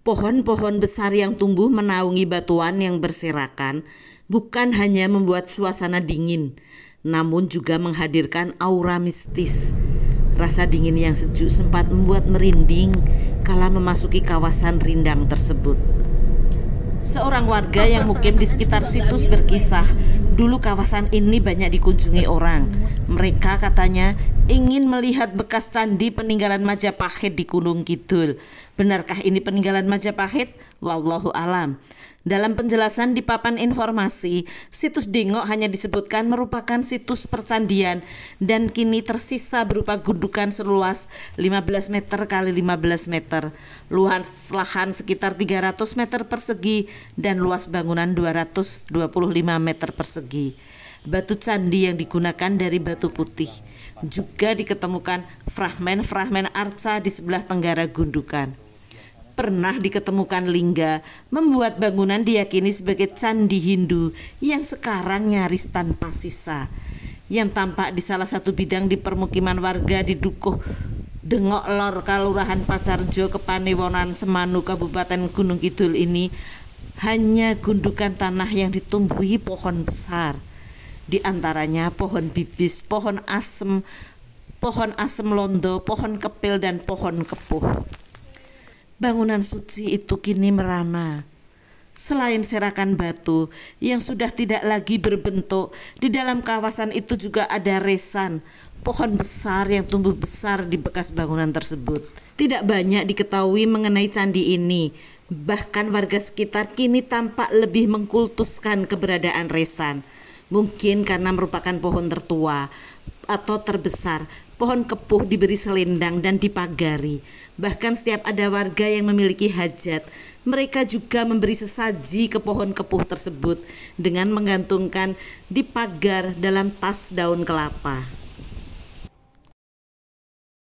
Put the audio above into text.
Pohon-pohon besar yang tumbuh menaungi batuan yang berserakan bukan hanya membuat suasana dingin, namun juga menghadirkan aura mistis. Rasa dingin yang sejuk sempat membuat merinding kala memasuki kawasan rindang tersebut. Seorang warga yang mukim di sekitar situs berkisah, dulu kawasan ini banyak dikunjungi orang. Mereka katanya ingin melihat bekas candi peninggalan Majapahit di Gunung Kidul. Benarkah ini peninggalan Majapahit? Wallahu alam. Dalam penjelasan di papan informasi, situs Dengok hanya disebutkan merupakan situs percandian dan kini tersisa berupa gundukan seluas 15 meter kali 15 meter, luas lahan sekitar 300 meter persegi dan luas bangunan 225 meter persegi. Batu candi yang digunakan dari batu putih juga diketemukan fragmen-fragmen arca di sebelah tenggara gundukan pernah diketemukan lingga membuat bangunan diyakini sebagai candi Hindu yang sekarang nyaris tanpa sisa. Yang tampak di salah satu bidang di permukiman warga di Dukuh Dengok Lor Kalurahan Pacarjo Kepanewonan Semanu Kabupaten Gunung Kidul ini hanya gundukan tanah yang ditumbuhi pohon besar. Di antaranya pohon bibis, pohon asem, pohon asem londo, pohon kepil dan pohon kepuh. Bangunan suci itu kini merana. Selain serakan batu yang sudah tidak lagi berbentuk, di dalam kawasan itu juga ada resan, pohon besar yang tumbuh besar di bekas bangunan tersebut. Tidak banyak diketahui mengenai candi ini. Bahkan warga sekitar kini tampak lebih mengkultuskan keberadaan resan. Mungkin karena merupakan pohon tertua atau terbesar, pohon kepuh diberi selendang dan dipagari. Bahkan setiap ada warga yang memiliki hajat, mereka juga memberi sesaji ke pohon kepuh tersebut dengan menggantungkan di pagar dalam tas daun kelapa.